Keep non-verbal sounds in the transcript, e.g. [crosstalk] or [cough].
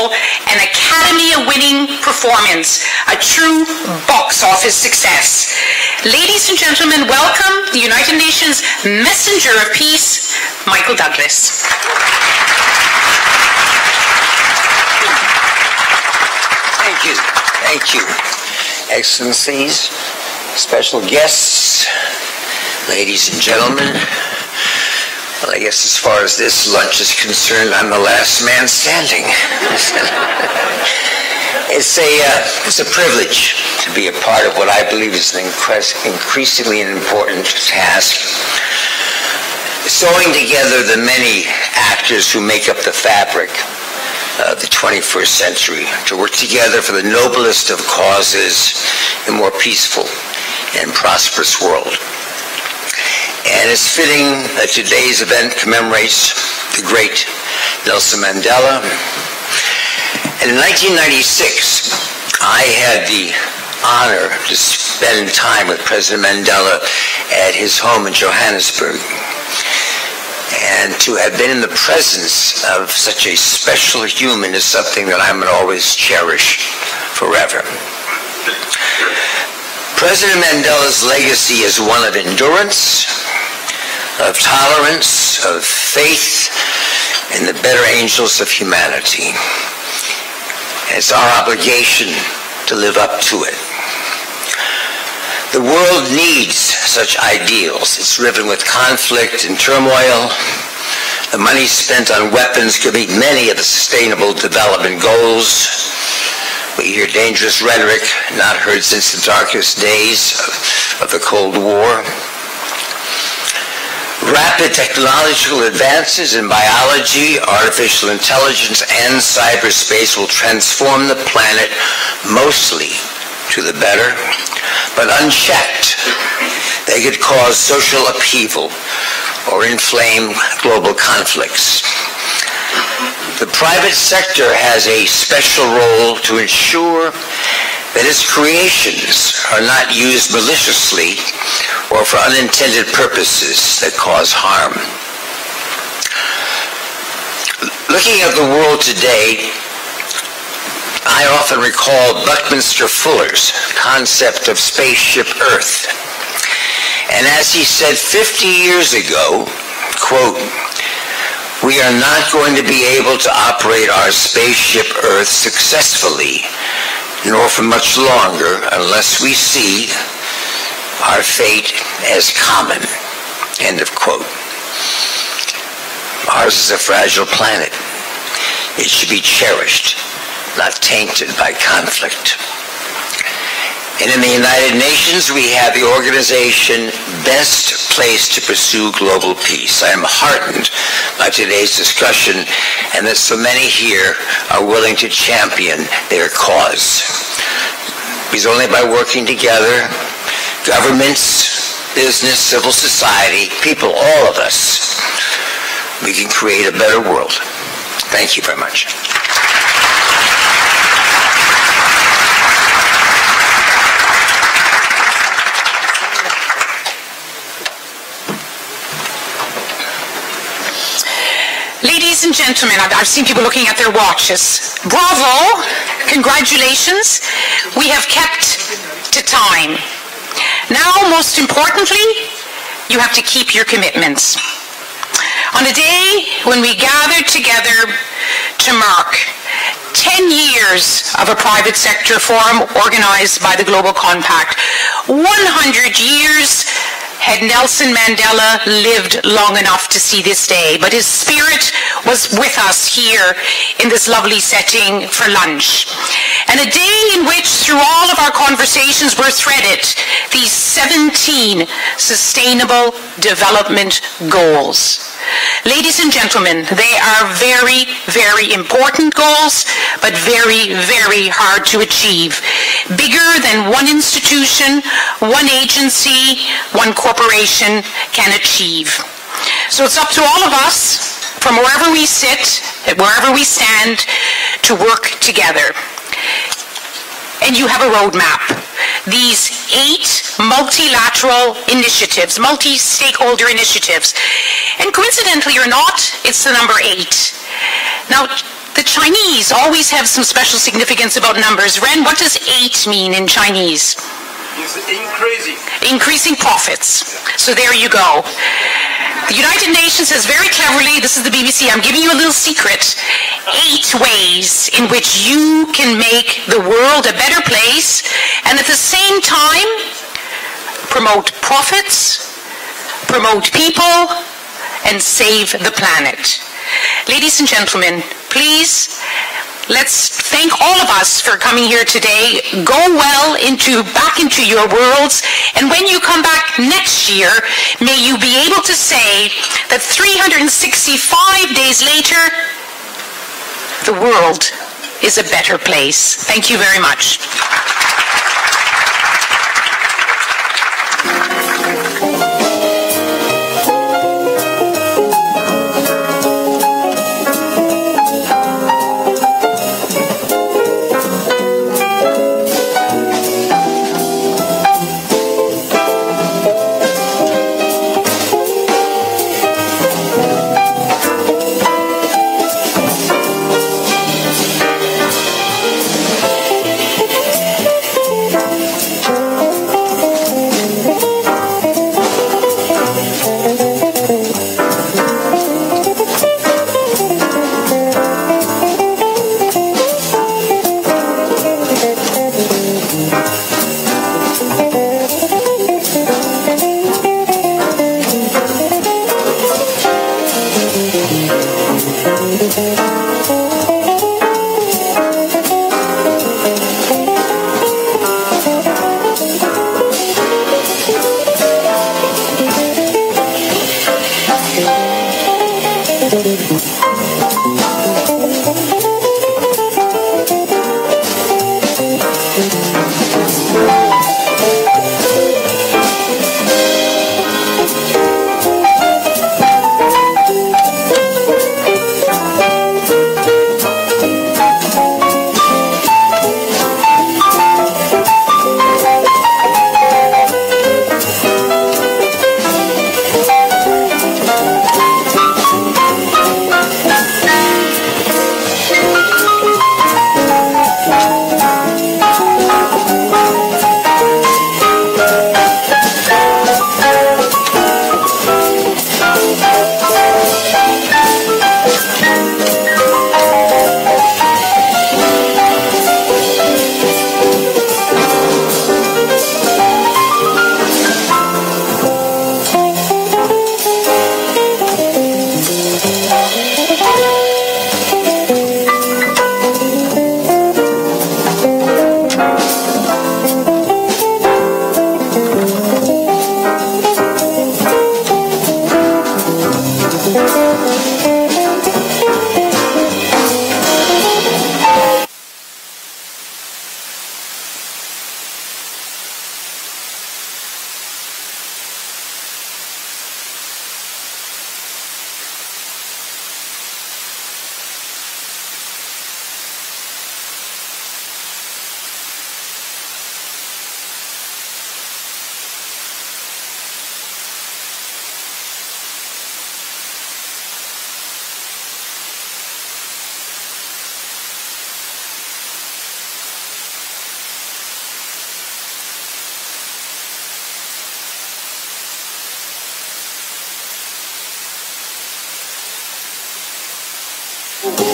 all, an Academy-winning performance, a true box office success. Ladies and gentlemen, welcome the United Nations Messenger of Peace, Michael Douglas. Thank you. Thank you. Excellencies, special guests, ladies and gentlemen. Well, I guess as far as this lunch is concerned, I'm the last man standing. [laughs] it's, a, uh, it's a privilege to be a part of what I believe is an increasingly important task. Sewing together the many actors who make up the fabric of the 21st century, to work together for the noblest of causes, in a more peaceful and prosperous world. And it's fitting that today's event commemorates the great Nelson Mandela. And in 1996, I had the honor to spend time with President Mandela at his home in Johannesburg and to have been in the presence of such a special human is something that I'm going to always cherish forever. President Mandela's legacy is one of endurance, of tolerance, of faith in the better angels of humanity. And it's our obligation to live up to it. The world needs such ideals. It's riven with conflict and turmoil. The money spent on weapons could meet many of the sustainable development goals. We hear dangerous rhetoric not heard since the darkest days of, of the Cold War. Rapid technological advances in biology, artificial intelligence, and cyberspace will transform the planet mostly to the better, but unchecked, they could cause social upheaval or inflame global conflicts. The private sector has a special role to ensure that its creations are not used maliciously or for unintended purposes that cause harm. Looking at the world today, I often recall Buckminster Fuller's concept of spaceship Earth. And as he said 50 years ago, quote, we are not going to be able to operate our spaceship Earth successfully, nor for much longer, unless we see our fate as common. End of quote. Mars is a fragile planet. It should be cherished not tainted by conflict. And in the United Nations, we have the organization best placed to pursue global peace. I am heartened by today's discussion and that so many here are willing to champion their cause. Because only by working together, governments, business, civil society, people, all of us, we can create a better world. Thank you very much. Ladies and gentlemen, I've seen people looking at their watches. Bravo! Congratulations. We have kept to time. Now, most importantly, you have to keep your commitments. On a day when we gathered together to mark 10 years of a private sector forum organized by the Global Compact, 100 years had Nelson Mandela lived long enough to see this day, but his spirit was with us here in this lovely setting for lunch. And a day in which, through all of our conversations, were threaded these 17 sustainable development goals. Ladies and gentlemen, they are very, very important goals, but very, very hard to achieve. Bigger than one institution, one agency, one corporation can achieve. So it's up to all of us, from wherever we sit, wherever we stand, to work together and you have a roadmap. These eight multilateral initiatives, multi-stakeholder initiatives. And coincidentally or not, it's the number eight. Now, The Chinese always have some special significance about numbers. Ren, what does eight mean in Chinese? It's increasing. Increasing profits. So there you go. The United Nations says very cleverly, this is the BBC, I'm giving you a little secret, eight ways in which you can make the world a better place and at the same time promote profits, promote people, and save the planet. Ladies and gentlemen, please, let's thank all of us for coming here today. Go well into, back into your worlds, and when you come back next year, may you be able to say that 365 days later, the world is a better place. Thank you very much. Ooh.